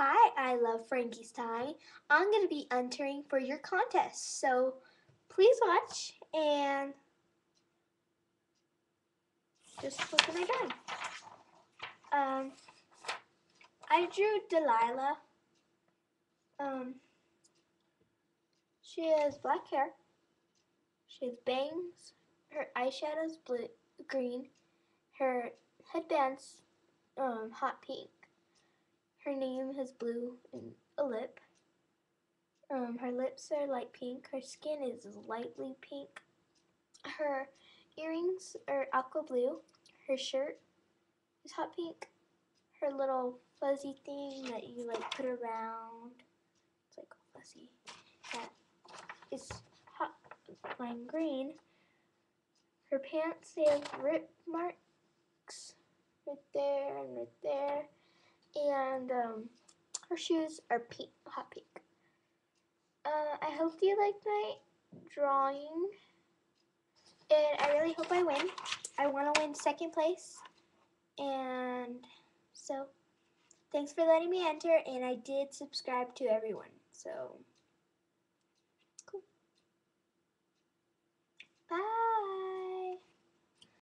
Hi, I love Frankiestein. I'm going to be entering for your contest, so please watch and just look what I done. Um, I drew Delilah. Um, she has black hair. She has bangs. Her eyeshadow's blue, green. Her headband's um, hot pink. Her name has blue and a lip. Um, her lips are light pink. Her skin is lightly pink. Her earrings are aqua blue. Her shirt is hot pink. Her little fuzzy thing that you like put around, it's like fuzzy, that is hot lime green. Her pants, they have rip marks right there and right there her shoes are pink, hot pink. Uh, I hope you liked my drawing, and I really hope I win. I want to win second place, and so thanks for letting me enter, and I did subscribe to everyone, so